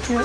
to it.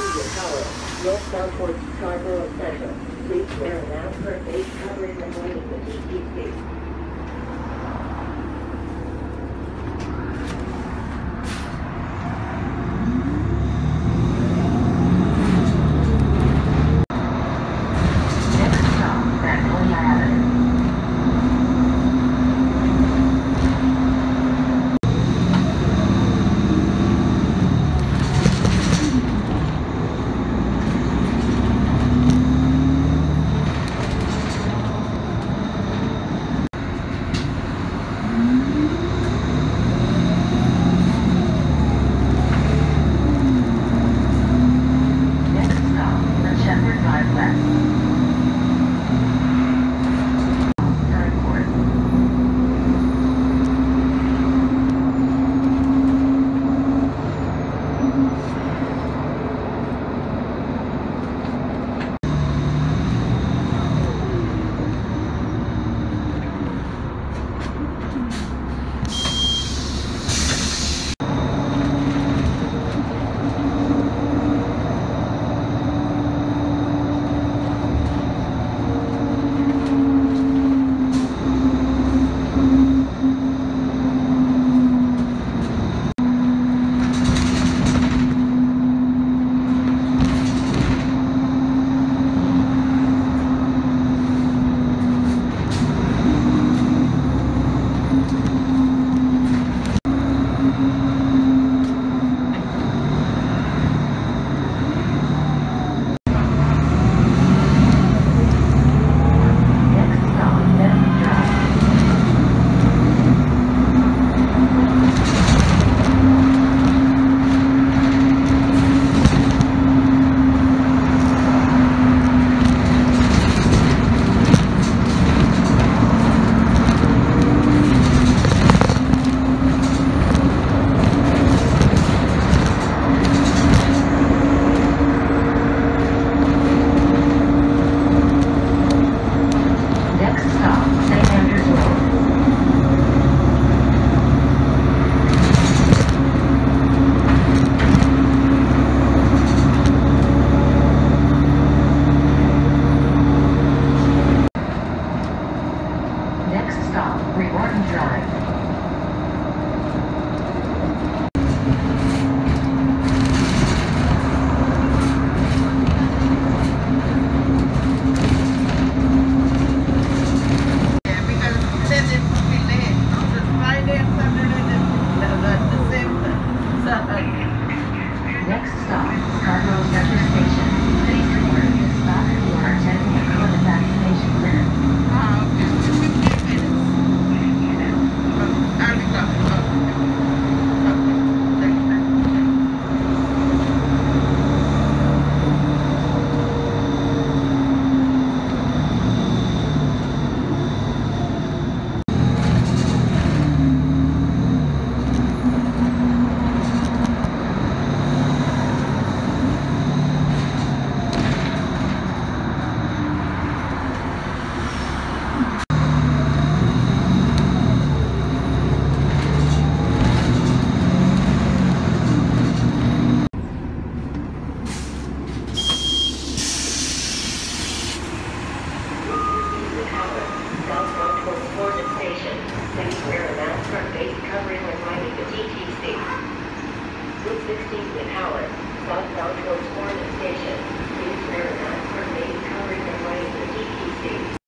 next stop, Chicago Center Station. bus bound towards Station.